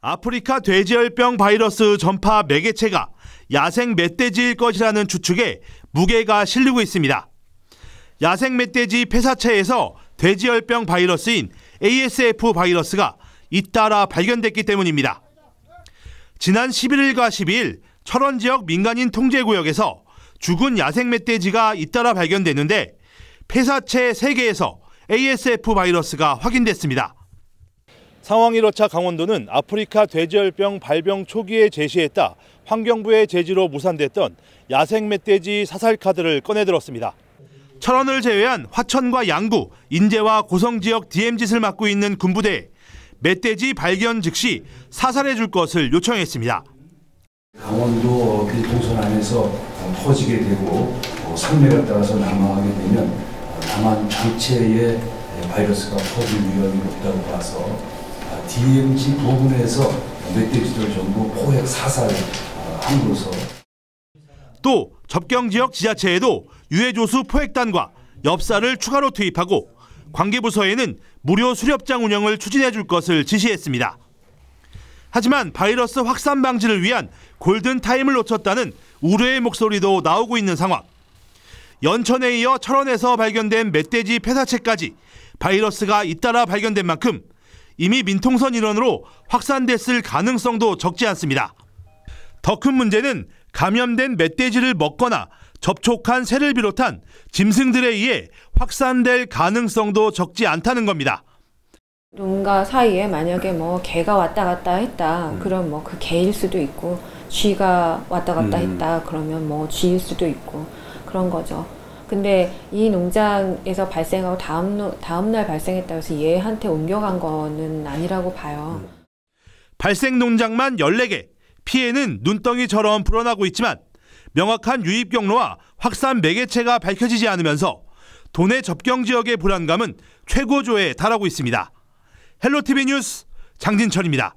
아프리카 돼지열병 바이러스 전파 매개체가 야생 멧돼지일 것이라는 추측에 무게가 실리고 있습니다. 야생 멧돼지 폐사체에서 돼지열병 바이러스인 ASF 바이러스가 잇따라 발견됐기 때문입니다. 지난 11일과 12일 철원 지역 민간인 통제구역에서 죽은 야생 멧돼지가 잇따라 발견됐는데 폐사체 3개에서 ASF 바이러스가 확인됐습니다. 상황 1호차 강원도는 아프리카 돼지열병 발병 초기에 제시했다 환경부의 제지로 무산됐던 야생 멧돼지 사살 카드를 꺼내들었습니다. 철원을 제외한 화천과 양구, 인제와 고성 지역 DM짓을 맡고 있는 군부대에 멧돼지 발견 즉시 사살해 줄 것을 요청했습니다. 강원도 그 동선 안에서 퍼지게 되고 산맥을 따라서 남하하게 되면 다만 전체의 바이러스가 퍼질 위험이 높다고 봐서 DMZ 부분에서 멧돼지들 전부 포획 사살 함으로써 또 접경 지역 지자체에도 유해조수 포획단과 엽사를 추가로 투입하고 관계부서에는 무료 수렵장 운영을 추진해 줄 것을 지시했습니다. 하지만 바이러스 확산 방지를 위한 골든 타임을 놓쳤다는 우려의 목소리도 나오고 있는 상황. 연천에 이어 철원에서 발견된 멧돼지 폐사체까지 바이러스가 잇따라 발견된 만큼 이미 민통선 일원으로 확산됐을 가능성도 적지 않습니다. 더 큰 문제는 감염된 멧돼지를 먹거나 접촉한 새를 비롯한 짐승들에 의해 확산될 가능성도 적지 않다는 겁니다. 농가 사이에 만약에 뭐 개가 왔다 갔다 했다 음. 그럼 뭐 그 개일 수도 있고 쥐가 왔다 갔다 음. 했다 그러면 뭐 쥐일 수도 있고 그런 거죠. 근데 이 농장에서 발생하고 다음 다음 날 발생했다 해서 얘한테 옮겨간 거는 아니라고 봐요. 발생 농장만 14개, 피해는 눈덩이처럼 불어나고 있지만 명확한 유입 경로와 확산 매개체가 밝혀지지 않으면서 도내 접경 지역의 불안감은 최고조에 달하고 있습니다. 헬로티비 뉴스 장진철입니다.